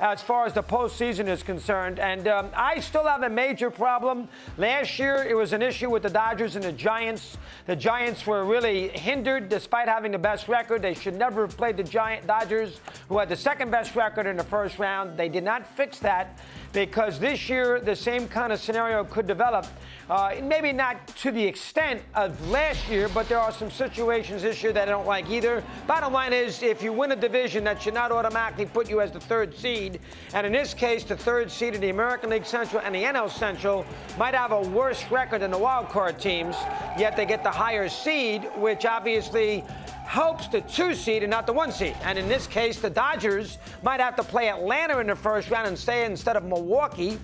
as far as the postseason is concerned. And um, I still have a major problem. Last year, it was an issue with the Dodgers and the Giants. The Giants were really hindered despite having the best record. They should never have played the Giant Dodgers, who had the second best record in the first round. They did not fix that because this year the same kind of scenario could develop. Uh, maybe not to the extent of last year, but there are some situations this year that I don't like either. Bottom line is, if you win a division, that should not automatically put you as the third seed. And in this case, the third seed in the American League Central and the NL Central might have a worse record than the wild card teams, yet they get the higher seed, which obviously helps the two seed and not the one seed. And in this case, the Dodgers might have to play Atlanta in the first round and stay instead of Milwaukee.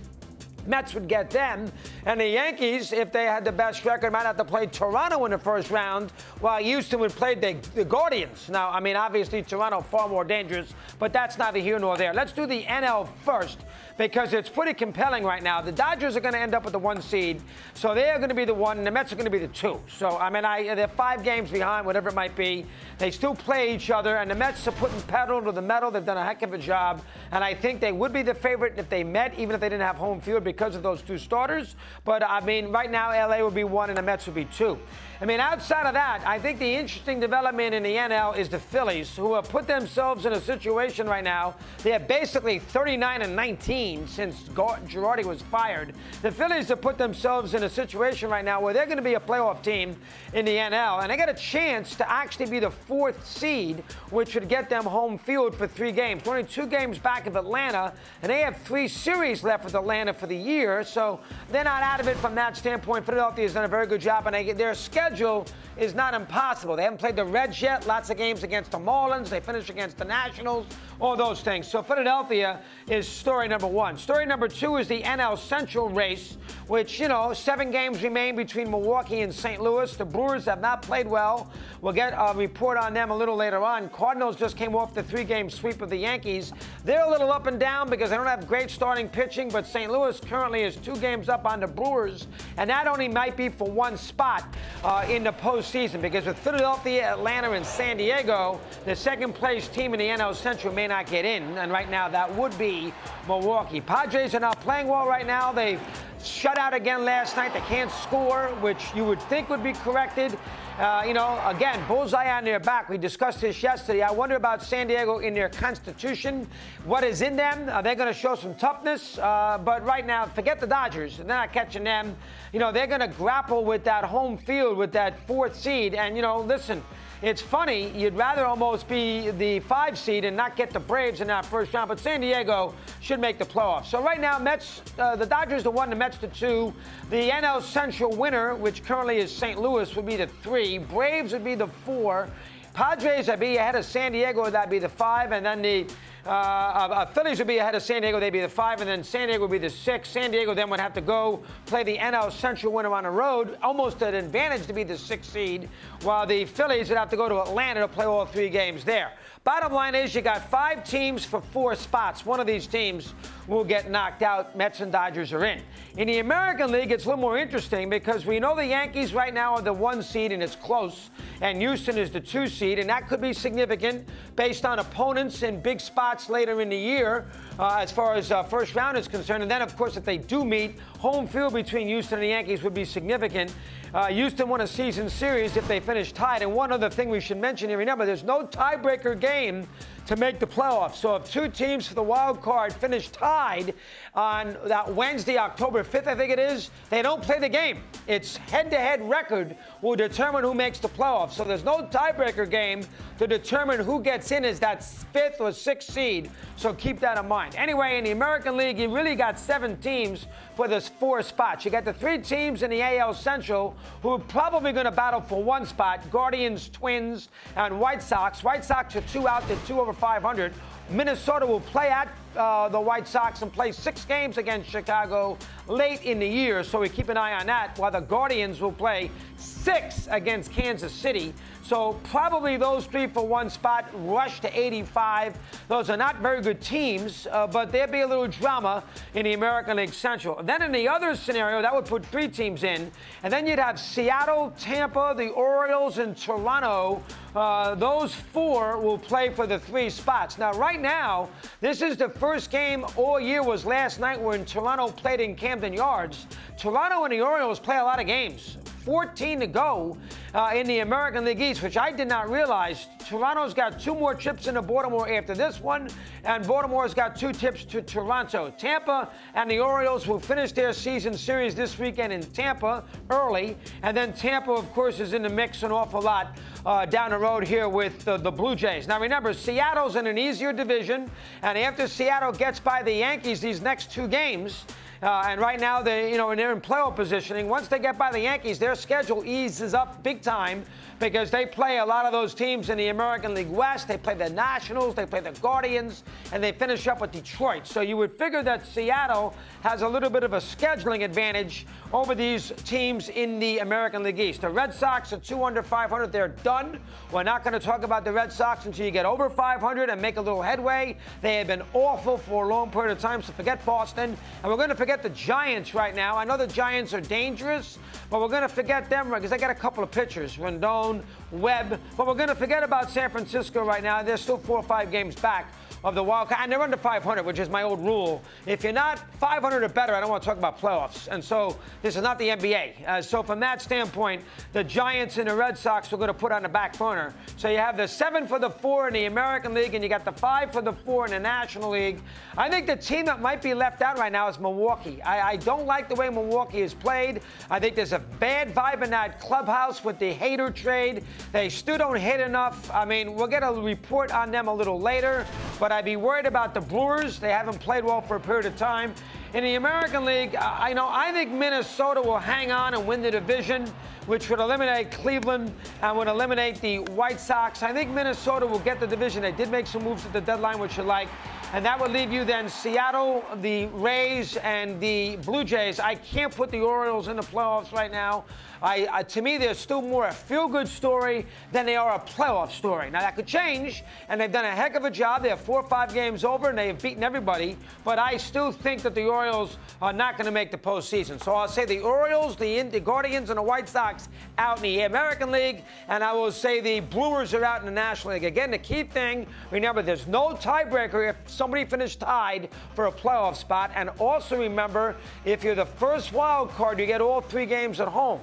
Mets would get them. And the Yankees, if they had the best record, might have to play Toronto in the first round, while Houston would play the, the Guardians. Now, I mean, obviously, Toronto far more dangerous, but that's neither here nor there. Let's do the NL first because it's pretty compelling right now. The Dodgers are going to end up with the one seed, so they are going to be the one, and the Mets are going to be the two. So, I mean, I, they're five games behind, whatever it might be. They still play each other, and the Mets are putting pedal to the metal. They've done a heck of a job, and I think they would be the favorite if they met, even if they didn't have home field because of those two starters. But I mean, right now, LA would be one and the Mets would be two. I mean, outside of that, I think the interesting development in the NL is the Phillies, who have put themselves in a situation right now. They are basically 39 and 19 since Girardi was fired. The Phillies have put themselves in a situation right now where they're going to be a playoff team in the NL, and they got a chance to actually be the fourth seed, which would get them home field for three games. Only two games back of Atlanta, and they have three series left with Atlanta for the year, so they're not out of it from that standpoint. Philadelphia has done a very good job, and they, their schedule is not impossible. They haven't played the Reds yet. Lots of games against the Marlins. They finished against the Nationals. All those things. So Philadelphia is story number one. Story number two is the NL Central race, which, you know, seven games remain between Milwaukee and St. Louis. The Brewers have not played well. We'll get a report on them a little later on. Cardinals just came off the three game sweep of the Yankees. They're a little up and down because they don't have great starting pitching, but St. Louis currently is two games up on the Brewers, and that only might be for one spot uh, in the postseason because with Philadelphia, Atlanta, and San Diego, the second place team in the NL Central may not get in, and right now that would be Milwaukee. Padres are not playing well right now. They shut out again last night. They can't score, which you would think would be corrected. Uh, you know, again, bullseye on their back. We discussed this yesterday. I wonder about San Diego in their constitution. What is in them? Are they going to show some toughness? Uh, but right now, forget the Dodgers. They're not catching them. You know, they're going to grapple with that home field, with that fourth seed. And, you know, listen, it's funny, you'd rather almost be the five seed and not get the Braves in that first round, but San Diego should make the playoffs. So right now, Mets, uh, the Dodgers the one, the Mets the two. The NL Central winner, which currently is St. Louis, would be the three. Braves would be the four. Padres would be ahead of San Diego, that'd be the five, and then the uh, uh, Phillies would be ahead of San Diego. They'd be the five, and then San Diego would be the six. San Diego then would have to go play the NL Central winner on the road, almost an advantage to be the sixth seed, while the Phillies would have to go to Atlanta to play all three games there. Bottom line is you got five teams for four spots. One of these teams will get knocked out. Mets and Dodgers are in. In the American League, it's a little more interesting because we know the Yankees right now are the one seed and it's close, and Houston is the two seed, and that could be significant based on opponents in big spots later in the year uh, as far as uh, first round is concerned. And then, of course, if they do meet, home field between Houston and the Yankees would be significant. Uh, Houston won a season series if they finish tied. And one other thing we should mention here, remember, there's no tiebreaker game to make the playoffs. So if two teams for the wild card finish tied on that Wednesday, October 5th, I think it is, they don't play the game. It's head-to-head record will determine who makes the playoffs. So there's no tiebreaker game to determine who gets in as that fifth or sixth seed. So keep that in mind. Anyway, in the American League, you really got seven teams for this four spots. You got the three teams in the AL Central who are probably going to battle for one spot Guardians, Twins, and White Sox. White Sox are two out, they're two over 500. Minnesota will play at uh, the White Sox and play six games against Chicago late in the year, so we keep an eye on that. While the Guardians will play six against Kansas City. So probably those three for one spot rush to 85. Those are not very good teams, uh, but there'd be a little drama in the American League Central. Then in the other scenario, that would put three teams in, and then you'd have Seattle, Tampa, the Orioles, and Toronto. Uh, those four will play for the three spots. Now, right now, this is the first game all year was last night when Toronto played in Camden Yards. Toronto and the Orioles play a lot of games. 14 to go uh, in the American League East, which I did not realize. Toronto's got two more trips into Baltimore after this one, and Baltimore's got two trips to Toronto. Tampa and the Orioles will finish their season series this weekend in Tampa early, and then Tampa, of course, is in the mix an awful lot uh, down the road here with uh, the Blue Jays. Now, remember, Seattle's in an easier division, and after Seattle gets by the Yankees these next two games, uh, and right now, they, you know, they're in playoff positioning. Once they get by the Yankees, their schedule eases up big time because they play a lot of those teams in the American League West. They play the Nationals, they play the Guardians, and they finish up with Detroit. So you would figure that Seattle has a little bit of a scheduling advantage over these teams in the American League East. The Red Sox are two under 500. They're done. We're not going to talk about the Red Sox until you get over 500 and make a little headway. They have been awful for a long period of time, so forget Boston. And we're going to forget the Giants right now. I know the Giants are dangerous, but we're going to forget them because they got a couple of pitchers, Rodón, down Webb. But we're going to forget about San Francisco right now. They're still four or five games back of the wild card, and they're under 500, which is my old rule. If you're not 500 or better, I don't want to talk about playoffs. And so this is not the NBA. Uh, so from that standpoint, the Giants and the Red Sox we're going to put on the back burner. So you have the seven for the four in the American League, and you got the five for the four in the National League. I think the team that might be left out right now is Milwaukee. I, I don't like the way Milwaukee is played. I think there's a bad vibe in that clubhouse with the Hader trade. They still don't hit enough. I mean, we'll get a report on them a little later, but I'd be worried about the Brewers. They haven't played well for a period of time. In the American League, I know I think Minnesota will hang on and win the division, which would eliminate Cleveland and would eliminate the White Sox. I think Minnesota will get the division. They did make some moves at the deadline, which you like. And that would leave you then Seattle, the Rays, and the Blue Jays. I can't put the Orioles in the playoffs right now. I, I, to me, they're still more a feel-good story than they are a playoff story. Now that could change, and they've done a heck of a job. They have four or five games over, and they have beaten everybody. But I still think that the Orioles are not going to make the postseason. So I'll say the Orioles, the, the Guardians, and the White Sox out in the American League, and I will say the Brewers are out in the National League. Again, the key thing, remember, there's no tiebreaker if somebody finished tied for a playoff spot. And also remember, if you're the first wild card, you get all three games at home.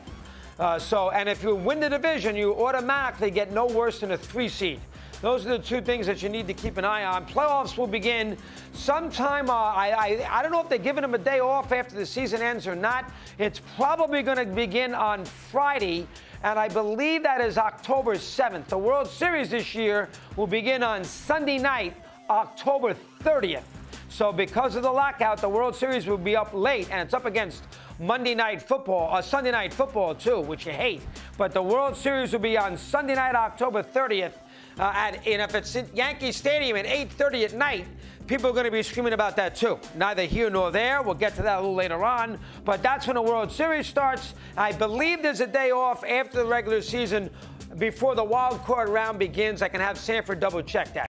Uh, so, and if you win the division, you automatically get no worse than a three seed. Those are the two things that you need to keep an eye on. Playoffs will begin sometime. Uh, I, I, I don't know if they're giving them a day off after the season ends or not. It's probably going to begin on Friday, and I believe that is October 7th. The World Series this year will begin on Sunday night, October 30th. So because of the lockout, the World Series will be up late, and it's up against Monday Night Football, or uh, Sunday Night Football too, which you hate. But the World Series will be on Sunday night, October 30th, uh, at, and if it's at Yankee Stadium at 8:30 at night, people are going to be screaming about that too. Neither here nor there. We'll get to that a little later on. But that's when the World Series starts. I believe there's a day off after the regular season before the wild card round begins. I can have Sanford double check that.